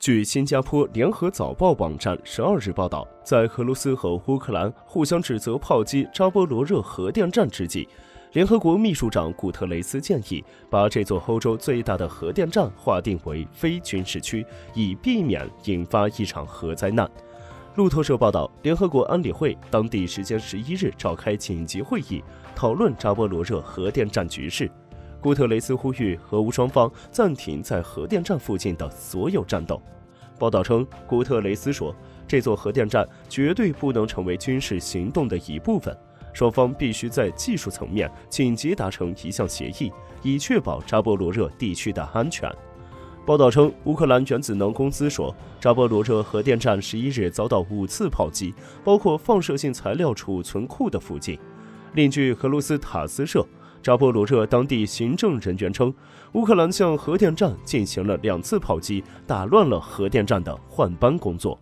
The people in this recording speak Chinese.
据新加坡联合早报网站十二日报道，在俄罗斯和乌克兰互相指责炮击扎波罗热核电站之际，联合国秘书长古特雷斯建议把这座欧洲最大的核电站划定为非军事区，以避免引发一场核灾难。路透社报道，联合国安理会当地时间十一日召开紧急会议，讨论扎波罗热核电站局势。古特雷斯呼吁俄乌双方暂停在核电站附近的所有战斗。报道称，古特雷斯说，这座核电站绝对不能成为军事行动的一部分，双方必须在技术层面紧急达成一项协议，以确保扎波罗热地区的安全。报道称，乌克兰原子能公司说，扎波罗热核电站十一日遭到五次炮击，包括放射性材料储存库的附近。另据俄罗斯塔斯社。扎波罗热当地行政人员称，乌克兰向核电站进行了两次炮击，打乱了核电站的换班工作。